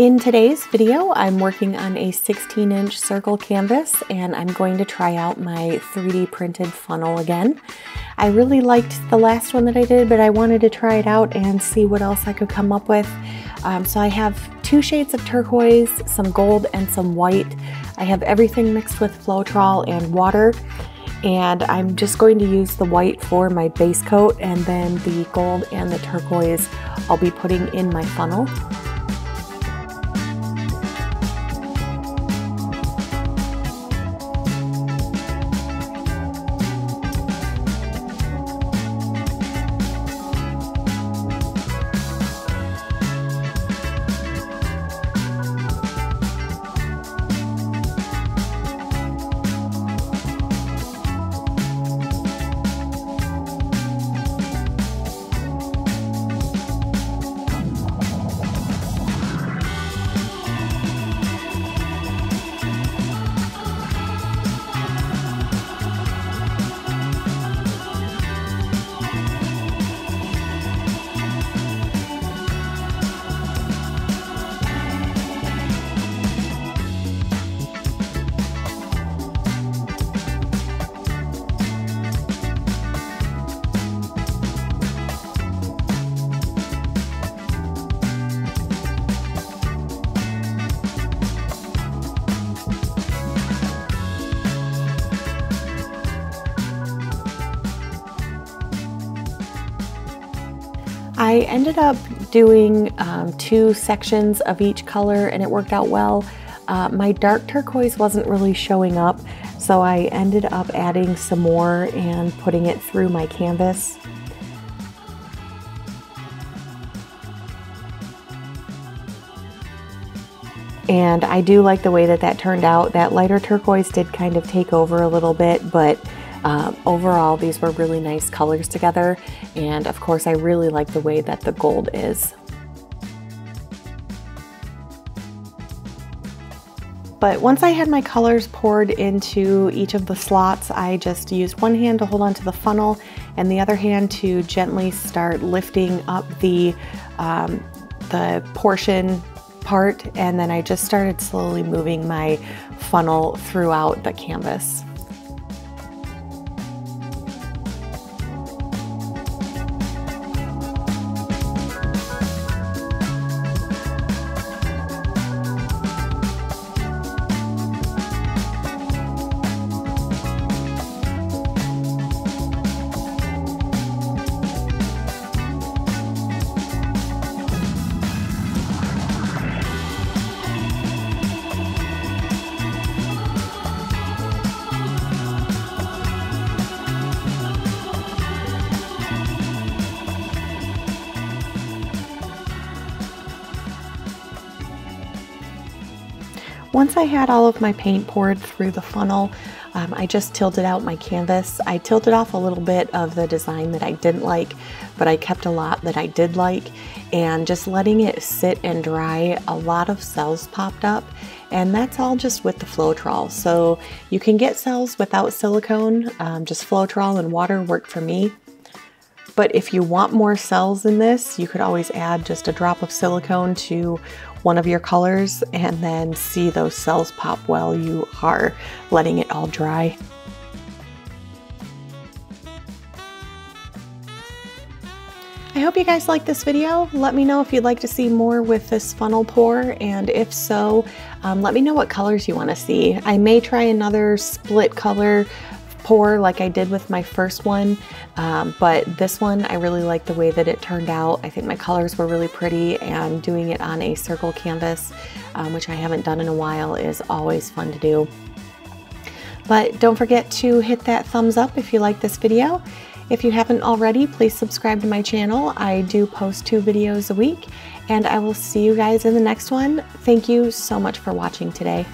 In today's video, I'm working on a 16 inch circle canvas and I'm going to try out my 3D printed funnel again. I really liked the last one that I did, but I wanted to try it out and see what else I could come up with. Um, so I have two shades of turquoise, some gold and some white. I have everything mixed with Floetrol and water and I'm just going to use the white for my base coat and then the gold and the turquoise I'll be putting in my funnel. I ended up doing um, two sections of each color and it worked out well. Uh, my dark turquoise wasn't really showing up, so I ended up adding some more and putting it through my canvas. And I do like the way that that turned out. That lighter turquoise did kind of take over a little bit, but um, overall, these were really nice colors together. And of course, I really like the way that the gold is. But once I had my colors poured into each of the slots, I just used one hand to hold onto the funnel and the other hand to gently start lifting up the, um, the portion part. And then I just started slowly moving my funnel throughout the canvas. Once I had all of my paint poured through the funnel, um, I just tilted out my canvas. I tilted off a little bit of the design that I didn't like, but I kept a lot that I did like. And just letting it sit and dry, a lot of cells popped up. And that's all just with the Floetrol. So you can get cells without silicone, um, just Floetrol and water worked for me. But if you want more cells in this, you could always add just a drop of silicone to one of your colors and then see those cells pop while you are letting it all dry. I hope you guys like this video. Let me know if you'd like to see more with this funnel pour, and if so, um, let me know what colors you want to see. I may try another split color pour like I did with my first one, um, but this one I really like the way that it turned out. I think my colors were really pretty and doing it on a circle canvas, um, which I haven't done in a while, is always fun to do. But don't forget to hit that thumbs up if you like this video. If you haven't already, please subscribe to my channel. I do post two videos a week, and I will see you guys in the next one. Thank you so much for watching today.